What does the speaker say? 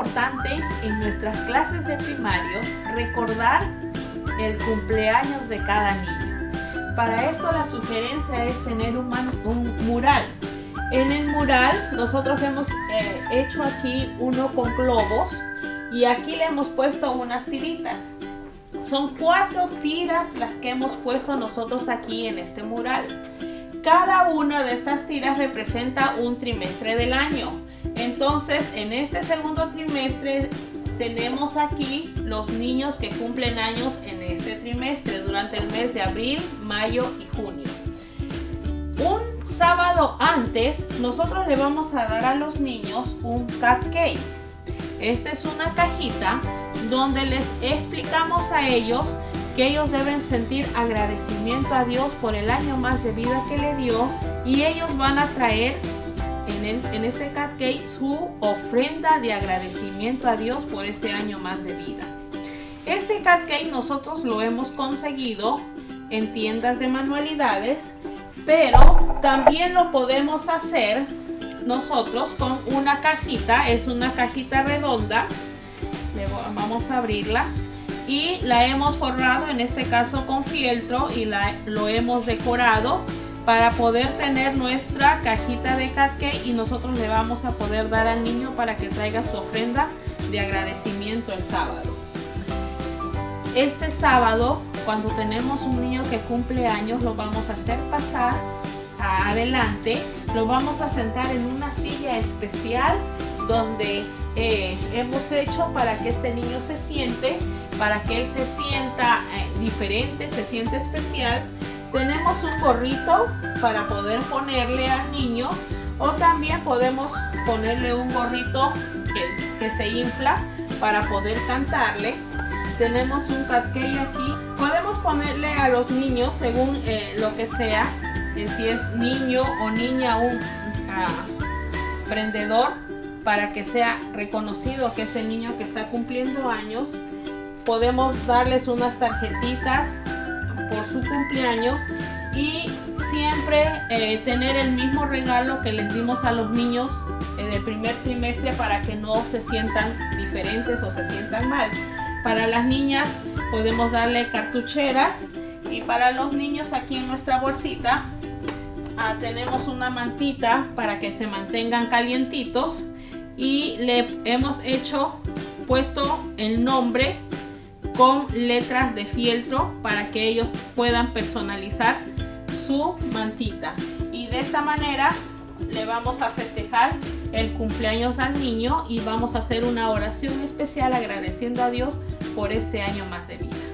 importante en nuestras clases de primario recordar el cumpleaños de cada niño. Para esto la sugerencia es tener un, mural. En el mural nosotros hemos eh, hecho aquí uno con globos y aquí le hemos puesto unas tiritas. Son cuatro tiras las que hemos puesto nosotros aquí en este mural. Cada una de estas tiras representa un trimestre del año. Entonces, en este segundo trimestre tenemos aquí los niños que cumplen años en este trimestre durante el mes de abril, mayo y junio. Un sábado antes, nosotros le vamos a dar a los niños un cupcake. Esta es una cajita donde les explicamos a ellos que ellos deben sentir agradecimiento a Dios por el año más de vida que le dio y ellos van a traer en, en este cupcake su ofrenda de agradecimiento a Dios por ese año más de vida. Este cupcake nosotros lo hemos conseguido en tiendas de manualidades, pero también lo podemos hacer nosotros con una cajita, es una cajita redonda. Vamos a abrirla y la hemos forrado en este caso con fieltro y la, lo hemos decorado para poder tener nuestra cajita de cupcake y nosotros le vamos a poder dar al niño para que traiga su ofrenda de agradecimiento el sábado. Este sábado, cuando tenemos un niño que cumple años, lo vamos a hacer pasar adelante, lo vamos a sentar en una silla especial donde eh, hemos hecho para que este niño se siente, para que él se sienta eh, diferente, se siente especial. Tenemos un gorrito para poder ponerle al niño o también podemos ponerle un gorrito que, se infla para poder cantarle. Tenemos un cupcake aquí. Podemos ponerle a los niños según eh, lo que sea, si es niño o niña un prendedor para que sea reconocido que es el niño que está cumpliendo años. Podemos darles unas tarjetitas por su cumpleaños y siempre eh, tener el mismo regalo que les dimos a los niños en el primer trimestre para que no se sientan diferentes o se sientan mal. Para las niñas podemos darle cartucheras y para los niños aquí en nuestra bolsita ah, tenemos una mantita para que se mantengan calientitos y le hemos hecho puesto el nombre con letras de fieltro para que ellos puedan personalizar su mantita y de esta manera le vamos a festejar el cumpleaños al niño y vamos a hacer una oración especial agradeciendo a Dios por este año más de vida.